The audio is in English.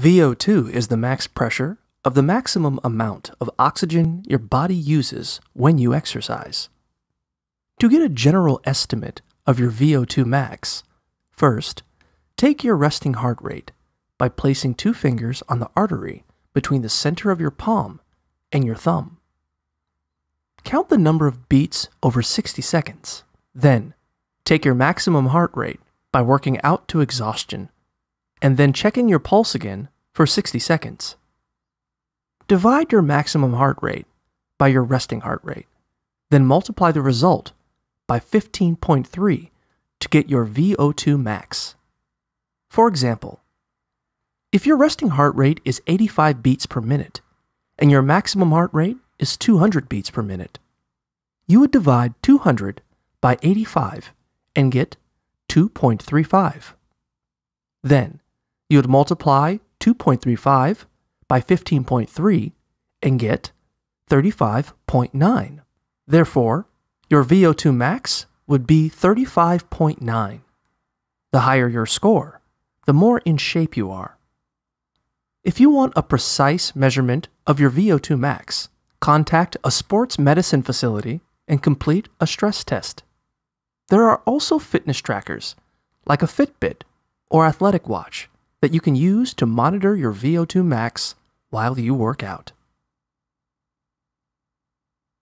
VO2 is the max pressure of the maximum amount of oxygen your body uses when you exercise. To get a general estimate of your VO2 max, first, take your resting heart rate by placing two fingers on the artery between the center of your palm and your thumb. Count the number of beats over 60 seconds. Then, take your maximum heart rate by working out to exhaustion, and then checking your pulse again for 60 seconds. Divide your maximum heart rate by your resting heart rate, then multiply the result by 15.3 to get your VO2 max. For example, if your resting heart rate is 85 beats per minute and your maximum heart rate is 200 beats per minute, you would divide 200 by 85 and get 2.35. Then, you would multiply 2.35 by 15.3 and get 35.9. Therefore, your VO2 max would be 35.9. The higher your score, the more in shape you are. If you want a precise measurement of your VO2 max, contact a sports medicine facility and complete a stress test. There are also fitness trackers, like a Fitbit or Athletic Watch, that you can use to monitor your VO2 max while you work out.